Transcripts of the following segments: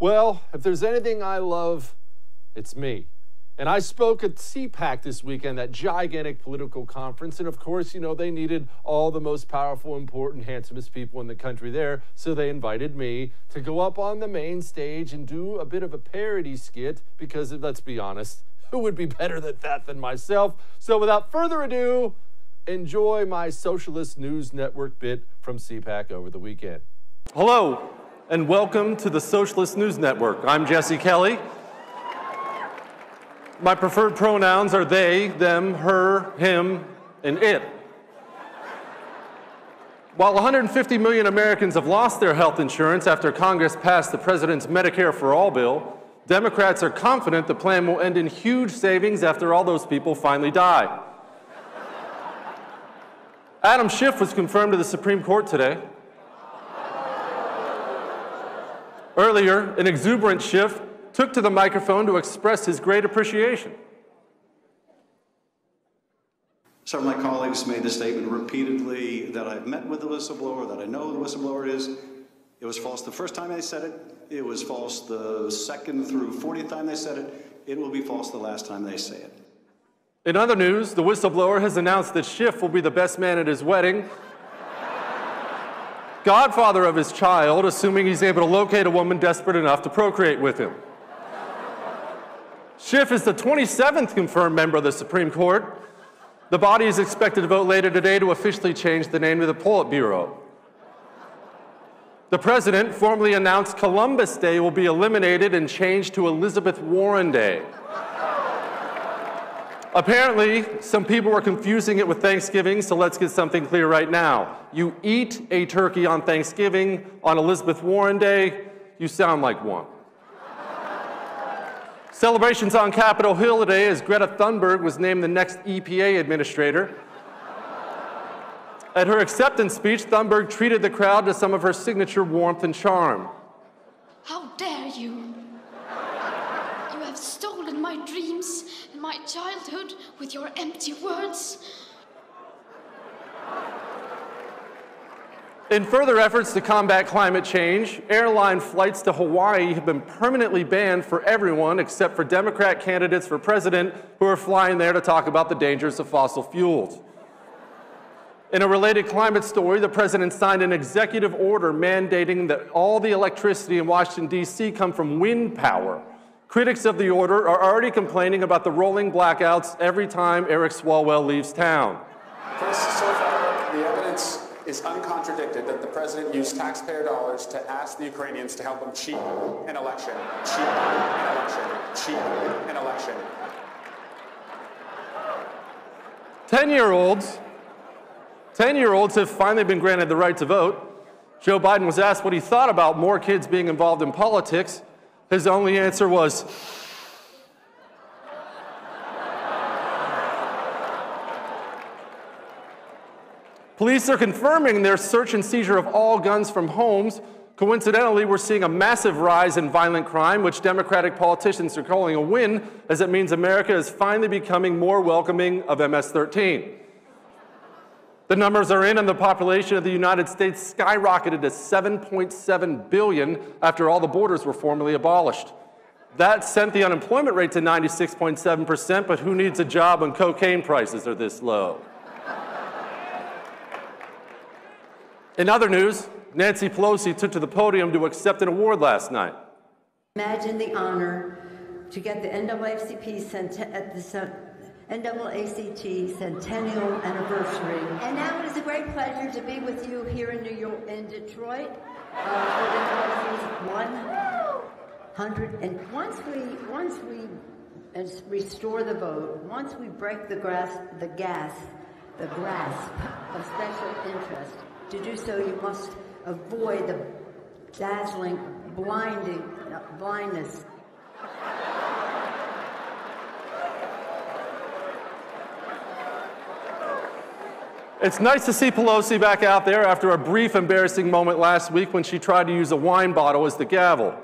Well, if there's anything I love, it's me. And I spoke at CPAC this weekend, that gigantic political conference. And of course, you know, they needed all the most powerful, important, handsomest people in the country there. So they invited me to go up on the main stage and do a bit of a parody skit because, let's be honest, who would be better at that than myself? So without further ado, enjoy my Socialist News Network bit from CPAC over the weekend. Hello, and welcome to the Socialist News Network. I'm Jesse Kelly. My preferred pronouns are they, them, her, him, and it. While 150 million Americans have lost their health insurance after Congress passed the president's Medicare for All bill, Democrats are confident the plan will end in huge savings after all those people finally die. Adam Schiff was confirmed to the Supreme Court today. Earlier, an exuberant Schiff took to the microphone to express his great appreciation. Some of my colleagues made the statement repeatedly that I've met with the whistleblower, that I know who the whistleblower is. It was false the first time they said it. It was false the second through 40th time they said it. It will be false the last time they say it. In other news, the whistleblower has announced that Schiff will be the best man at his wedding godfather of his child, assuming he's able to locate a woman desperate enough to procreate with him. Schiff is the 27th confirmed member of the Supreme Court. The body is expected to vote later today to officially change the name of the Politburo. The president formally announced Columbus Day will be eliminated and changed to Elizabeth Warren Day. Apparently, some people were confusing it with Thanksgiving, so let's get something clear right now. You eat a turkey on Thanksgiving, on Elizabeth Warren Day, you sound like one. Celebrations on Capitol Hill today as Greta Thunberg was named the next EPA administrator. At her acceptance speech, Thunberg treated the crowd to some of her signature warmth and charm. How dare you! Stolen my dreams and my childhood with your empty words. In further efforts to combat climate change, airline flights to Hawaii have been permanently banned for everyone except for Democrat candidates for president who are flying there to talk about the dangers of fossil fuels. In a related climate story, the president signed an executive order mandating that all the electricity in Washington, D.C. come from wind power. Critics of the order are already complaining about the rolling blackouts every time Eric Swalwell leaves town. Chris, so far, the evidence is uncontradicted that the president used taxpayer dollars to ask the Ukrainians to help him cheat an election, cheat an election, cheat an election. 10 year olds 10 year olds have finally been granted the right to vote. Joe Biden was asked what he thought about more kids being involved in politics. His only answer was, Police are confirming their search and seizure of all guns from homes. Coincidentally, we're seeing a massive rise in violent crime, which Democratic politicians are calling a win, as it means America is finally becoming more welcoming of MS 13. The numbers are in, and the population of the United States skyrocketed to 7.7 billion after all the borders were formally abolished. That sent the unemployment rate to 96.7%, but who needs a job when cocaine prices are this low? In other news, Nancy Pelosi took to the podium to accept an award last night. Imagine the honor to get the NAACP sent at the NAACP centennial anniversary. And now it is a great pleasure to be with you here in New York, in Detroit, uh, for the NAACP's 100. And once we, once we uh, restore the vote, once we break the grass, the gas, the grasp of special interest, to do so, you must avoid the dazzling, blinding blindness. It's nice to see Pelosi back out there after a brief embarrassing moment last week when she tried to use a wine bottle as the gavel.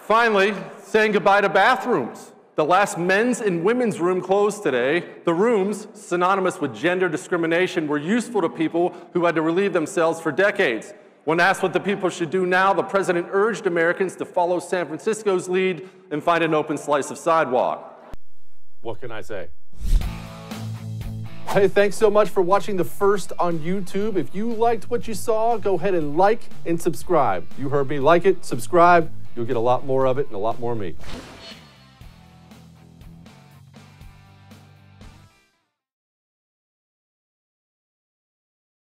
Finally, saying goodbye to bathrooms. The last men's and women's room closed today. The rooms, synonymous with gender discrimination, were useful to people who had to relieve themselves for decades. When asked what the people should do now, the president urged Americans to follow San Francisco's lead and find an open slice of sidewalk. What can I say? Hey, thanks so much for watching the first on YouTube. If you liked what you saw, go ahead and like and subscribe. You heard me like it, subscribe. You'll get a lot more of it and a lot more me.